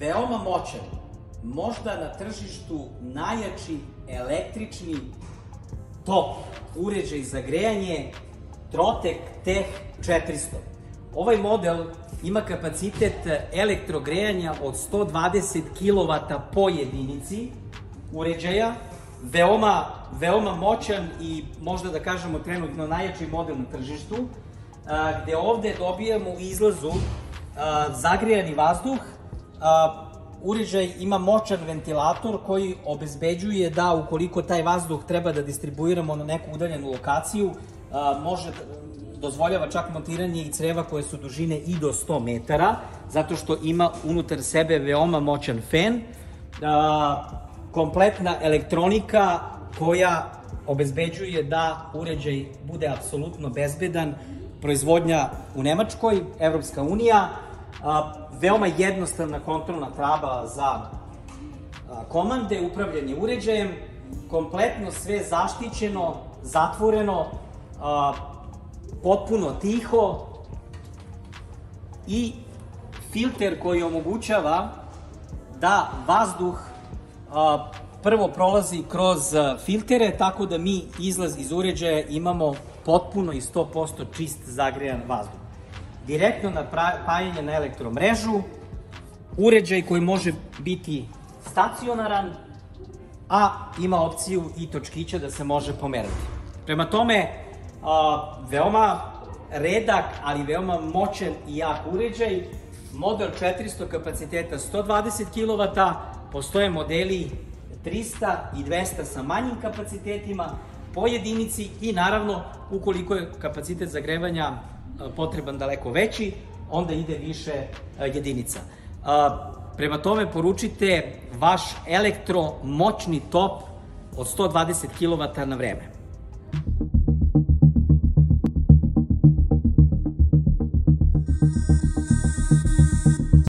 veoma moćan, možda na tržištu najjači električni top uređaj za grejanje Trotec Tech 400. Ovaj model ima kapacitet elektrogrejanja od 120 kW po jedinici uređaja, veoma, veoma moćan i možda da kažemo trenutno najjači model na tržištu, gde ovde dobijamo izlazu zagrijani vazduh, uređaj ima moćan ventilator koji obezbeđuje da ukoliko taj vazduh treba da distribuiramo na neku udaljenu lokaciju, može dozvoljava čak montiranje i creva koje su dužine i do 100 metara, zato što ima unutar sebe veoma moćan fen, kompletna elektronika koja obezbeđuje da uređaj bude apsolutno bezbedan, proizvodnja u Nemačkoj, Evropska unija, veoma jednostavna kontrolna traba za komande, upravljanje uređajem, kompletno sve zaštićeno, zatvoreno, potpuno tiho i filter koji omogućava da vazduh prvo prolazi kroz filtere, tako da mi izlaz iz uređaja imamo potpuno i 100% čist zagrejan vazduh. Direktno napajanje na elektromrežu, uređaj koji može biti stacionaran, a ima opciju i točkića da se može pomerati. Prema tome, veoma redak, ali veoma moćan i jak uređaj, model 400 kapaciteta 120 kW, postoje modeli 300 i 200 sa manjim kapacitetima po jedinici i naravno ukoliko je kapacitet zagrevanja potreban daleko veći, onda ide više jedinica. Prema tome poručite vaš elektromoćni top od 120 kW na vreme.